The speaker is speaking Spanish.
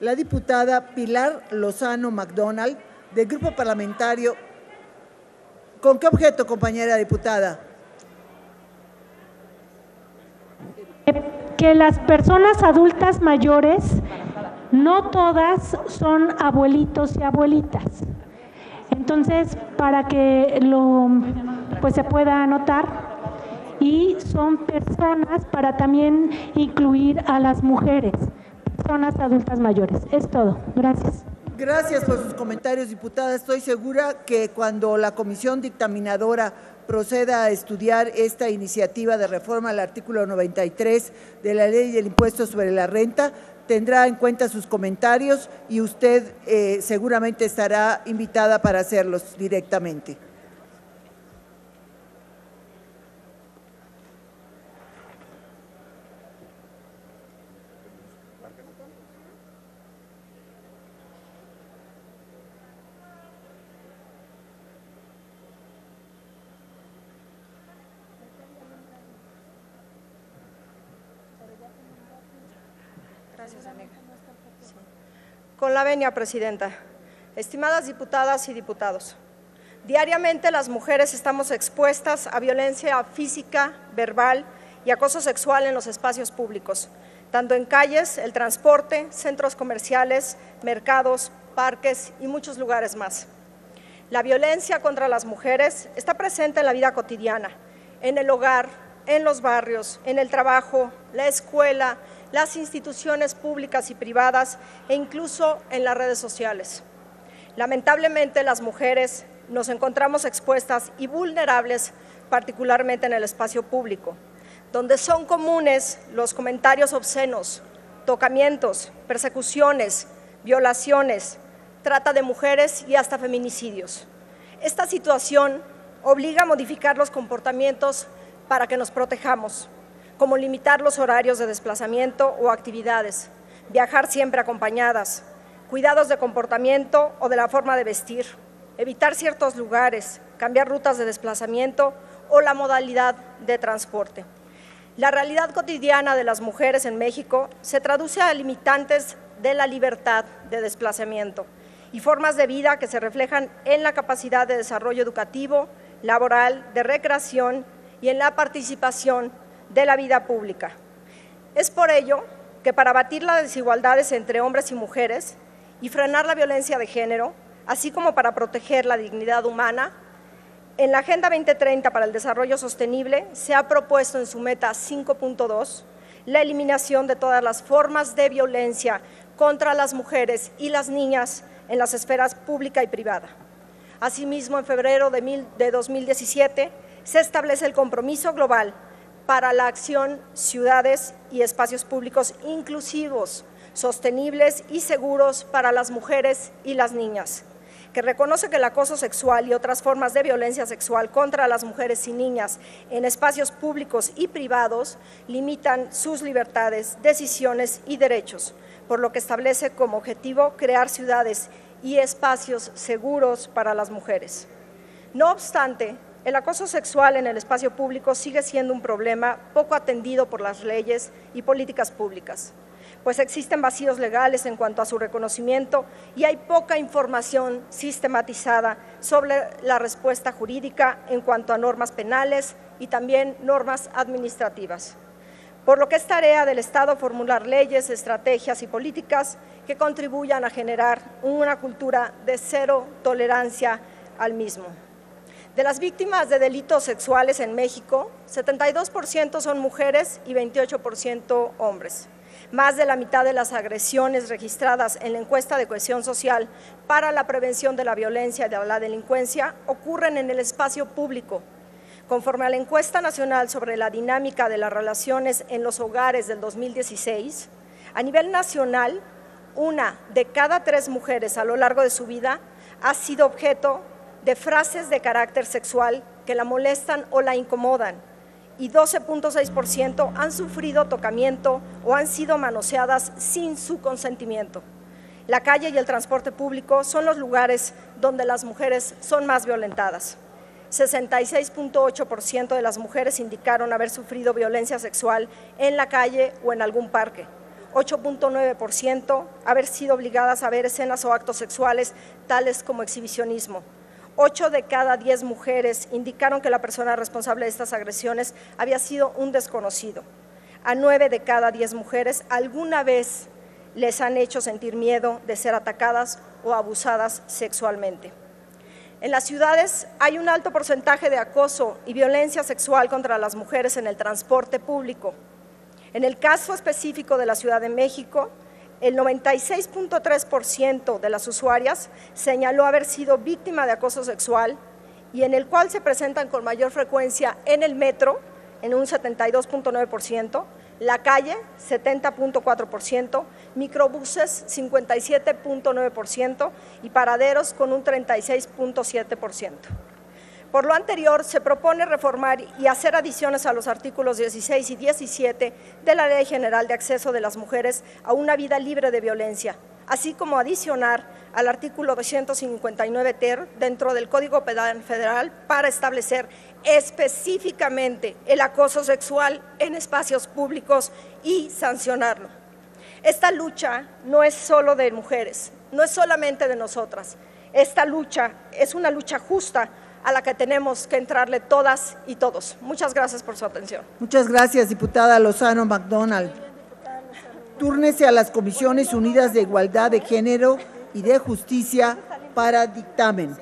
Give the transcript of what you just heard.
la diputada Pilar Lozano McDonald del Grupo Parlamentario. ¿Con qué objeto, compañera diputada? Que las personas adultas mayores, no todas son abuelitos y abuelitas. Entonces, para que lo pues se pueda anotar y son personas para también incluir a las mujeres, personas adultas mayores. Es todo. Gracias. Gracias por sus comentarios, diputada. Estoy segura que cuando la comisión dictaminadora proceda a estudiar esta iniciativa de reforma al artículo 93 de la ley del impuesto sobre la renta, tendrá en cuenta sus comentarios y usted eh, seguramente estará invitada para hacerlos directamente. Gracias, amiga. Con la venia, Presidenta. Estimadas diputadas y diputados, diariamente las mujeres estamos expuestas a violencia física, verbal y acoso sexual en los espacios públicos, tanto en calles, el transporte, centros comerciales, mercados, parques y muchos lugares más. La violencia contra las mujeres está presente en la vida cotidiana, en el hogar, en los barrios, en el trabajo, la escuela, las instituciones públicas y privadas e incluso en las redes sociales. Lamentablemente las mujeres nos encontramos expuestas y vulnerables particularmente en el espacio público, donde son comunes los comentarios obscenos, tocamientos, persecuciones, violaciones, trata de mujeres y hasta feminicidios. Esta situación obliga a modificar los comportamientos para que nos protejamos como limitar los horarios de desplazamiento o actividades, viajar siempre acompañadas, cuidados de comportamiento o de la forma de vestir, evitar ciertos lugares, cambiar rutas de desplazamiento o la modalidad de transporte. La realidad cotidiana de las mujeres en México se traduce a limitantes de la libertad de desplazamiento y formas de vida que se reflejan en la capacidad de desarrollo educativo, laboral, de recreación y en la participación de la vida pública. Es por ello que para abatir las desigualdades entre hombres y mujeres y frenar la violencia de género, así como para proteger la dignidad humana, en la Agenda 2030 para el Desarrollo Sostenible se ha propuesto en su meta 5.2 la eliminación de todas las formas de violencia contra las mujeres y las niñas en las esferas pública y privada. Asimismo, en febrero de 2017 se establece el compromiso global para la acción ciudades y espacios públicos inclusivos, sostenibles y seguros para las mujeres y las niñas, que reconoce que el acoso sexual y otras formas de violencia sexual contra las mujeres y niñas en espacios públicos y privados limitan sus libertades, decisiones y derechos, por lo que establece como objetivo crear ciudades y espacios seguros para las mujeres. No obstante, el acoso sexual en el espacio público sigue siendo un problema poco atendido por las leyes y políticas públicas, pues existen vacíos legales en cuanto a su reconocimiento y hay poca información sistematizada sobre la respuesta jurídica en cuanto a normas penales y también normas administrativas. Por lo que es tarea del Estado formular leyes, estrategias y políticas que contribuyan a generar una cultura de cero tolerancia al mismo. De las víctimas de delitos sexuales en México, 72% son mujeres y 28% hombres. Más de la mitad de las agresiones registradas en la encuesta de cohesión social para la prevención de la violencia y de la delincuencia ocurren en el espacio público. Conforme a la encuesta nacional sobre la dinámica de las relaciones en los hogares del 2016, a nivel nacional, una de cada tres mujeres a lo largo de su vida ha sido objeto de frases de carácter sexual que la molestan o la incomodan y 12.6% han sufrido tocamiento o han sido manoseadas sin su consentimiento. La calle y el transporte público son los lugares donde las mujeres son más violentadas. 66.8% de las mujeres indicaron haber sufrido violencia sexual en la calle o en algún parque. 8.9%, haber sido obligadas a ver escenas o actos sexuales tales como exhibicionismo. Ocho de cada diez mujeres indicaron que la persona responsable de estas agresiones había sido un desconocido. A nueve de cada diez mujeres alguna vez les han hecho sentir miedo de ser atacadas o abusadas sexualmente. En las ciudades hay un alto porcentaje de acoso y violencia sexual contra las mujeres en el transporte público. En el caso específico de la Ciudad de México, el 96.3% de las usuarias señaló haber sido víctima de acoso sexual y en el cual se presentan con mayor frecuencia en el metro, en un 72.9%, la calle 70.4%, microbuses 57.9% y paraderos con un 36.7%. Por lo anterior, se propone reformar y hacer adiciones a los artículos 16 y 17 de la Ley General de Acceso de las Mujeres a una vida libre de violencia, así como adicionar al artículo 259 ter dentro del Código Penal Federal para establecer específicamente el acoso sexual en espacios públicos y sancionarlo. Esta lucha no es solo de mujeres, no es solamente de nosotras. Esta lucha es una lucha justa a la que tenemos que entrarle todas y todos. Muchas gracias por su atención. Muchas gracias, diputada Lozano McDonald. Túrnese a las Comisiones Unidas de Igualdad de Género y de Justicia para dictamen.